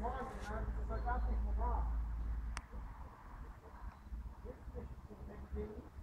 morning, man, because I got this LeBron. This fish is going to make